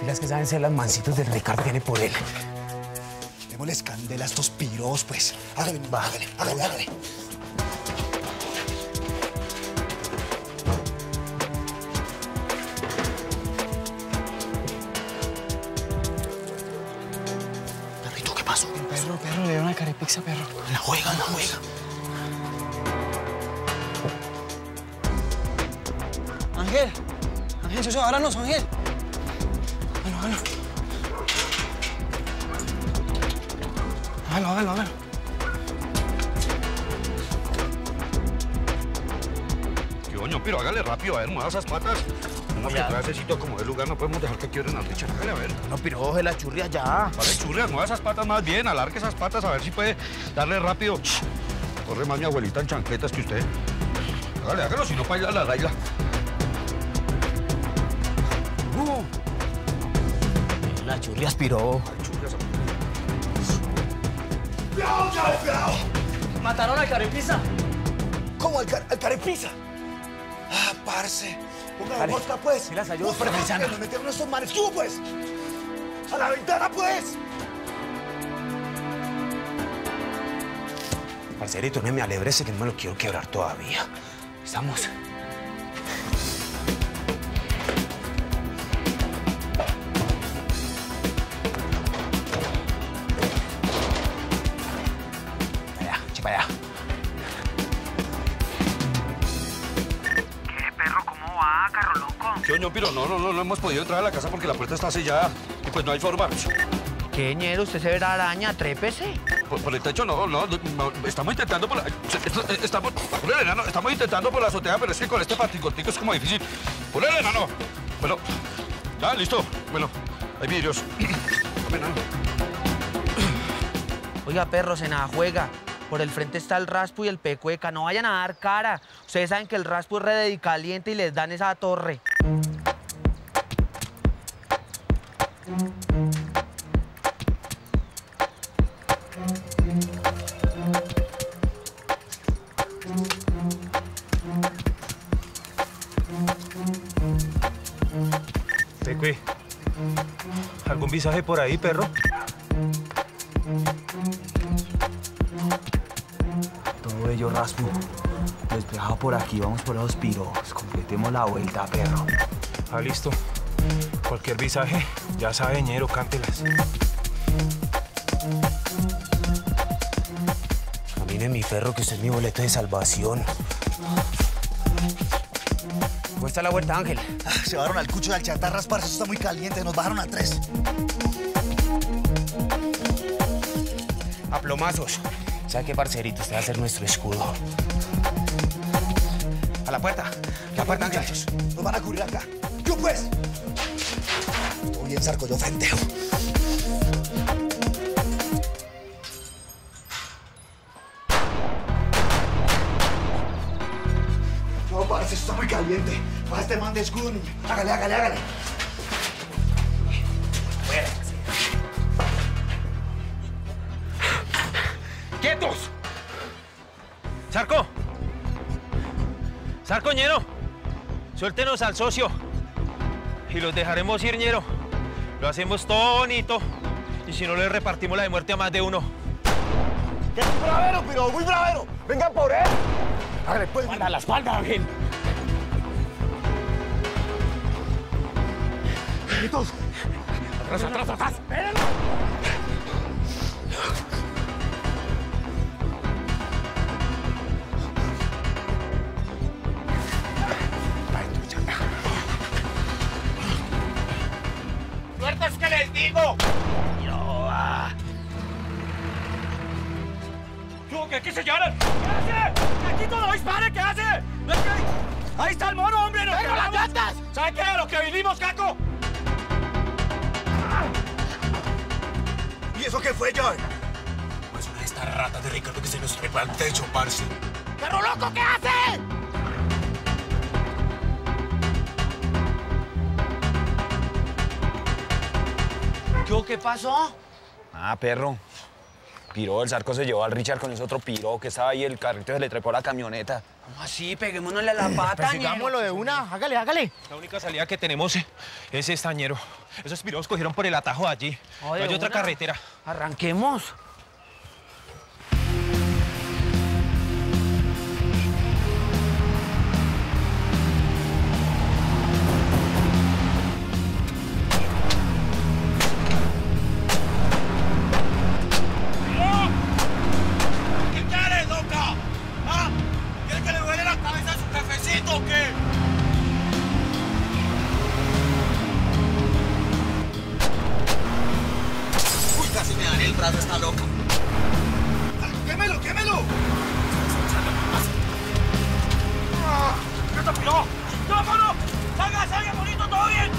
Filas que saben ser las mancitos del Ricardo viene por él. Démosles candela a estos piros, pues. Hágale, hágale, hágale, hágale. Perrito, ¿qué pasó? Perro, perro, le dieron una carepizza, perro. La juega, la juega. Ángel, Ángel, socio, háblanos, Ángel. Hágalo, hágalo. Hágalo, hágalo. ¿Qué coño? Pero hágale rápido, a ver, mueva esas patas. No, que necesito como de lugar, no podemos dejar que quiebren al techo. Hágale, a ver. No, pero oje la churria ya. Vale, churrias, mueva esas patas más bien, alargue esas patas, a ver si puede darle rápido. Corre más mi abuelita en chancletas que usted. Hágale, hágalo, si no para la raila. La churria aspiró. ¡Cuidado, cuidado! Mataron al carepizza. ¿Cómo al, car al carepizza? Ah, parce. Ponga la Dale, mosca, pues. sí las ayudo, que Nos metieron estos manes. ¿Qué hubo, pues? ¡A la ventana, pues! Parcerito, no me alebrese que no me lo quiero quebrar todavía. Estamos. ¿Qué Piro? No, no, no, no hemos podido entrar a la casa porque la puerta está sellada y pues no hay forma. ¿Qué ñero? ¿Usted se verá araña? Trépese. Por, por el techo no, no, no, estamos intentando por la... est- Estamos, por el enano, estamos intentando por la azotea, pero es que con este paticotico es como difícil. Por el enano. Bueno, ya, listo. Bueno, hay vidrios. Oiga, perro, se nada juega. Por el frente está el raspo y el pecueca. No vayan a dar cara. Ustedes saben que el raspo es red y caliente y les dan esa torre. Pecue, ¿algún visaje por ahí, perro? Todo ello raspo. Despejado por aquí, vamos por los piros. Completemos la vuelta, perro. Ah, listo. Cualquier visaje, ya sabe, ñero, cántelas. Camine mi perro, que usted es mi boleto de salvación. ¿Cómo está la vuelta, Ángel? Ah, se bajaron al cucho de alchatarras, parce. Eso está muy caliente. Nos bajaron a tres. A plomazos. ¿Sabe qué, parcerito? Usted va a ser nuestro escudo. A la puerta. La puerta. Muchachos, nos van a cubrir acá. ¡Yo, pues! Todo bien, Sarco, yo frenteo. No, parce, está muy caliente. Baja este man de escudo. Hágale, hágale, hágale. ¡Quietos! ¡Sarco! ¡Sarco, ñero! Suéltenos al socio. Y los dejaremos ir, ñero. Lo hacemos todo bonito. Y si no, le repartimos la de muerte a más de uno. ¡Qué bravero, pero muy bravero! ¡Vengan por él! Hágale, pues. A la espalda, Ángel. Niñitos, Atrás, atrás, atrás. ¡Suertes que les digo! ¡Yo, que aquí se lloran! ¿Qué hace? ¡Aquí todo dispare! ¿Qué hace? ¿No es que ahí- ¡Ahí está el mono, hombre! ¡Nos ¡Pero las llantas! ¿Sabe qué? ¡A lo que vinimos, Caco! ¿y eso qué fue, John? Es una de estas ratas de Ricardo que se nos trepa al techo, parce. ¡Perro loco, qué hace! ¿Qué, qué pasó? Ah, perro. Piro, el Zarco se llevó al Richard con ese otro piro que estaba ahí, el carrito se le trepó a la camioneta. ¿Cómo así? Peguémonosle a la pata, Sigámoslo de una, hágale, hágale. La única salida que tenemos es estañero. Esos piros cogieron por el atajo de allí. Oh, no hay otra carretera. Arranquemos. Brazo esta loca. ¡Quémelo, quémelo! ¡Ah! ¿Qué te piró? ¡No, no! ¡Salga, salga, bonito, todo bien!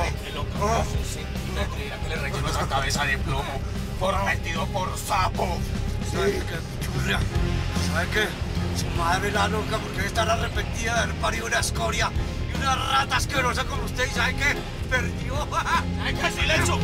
¡Ay, qué loco! No creía que le rellenó esa cabeza de plomo por metido por sapo. ¿Sabe qué, churria? ¿Sabe qué? Su madre la loca porque debe estar arrepentida de haber parido una escoria una rata asquerosa como usted. ¿Y sabe qué? Perdió. ¿Sabe qué? ¡Silencio!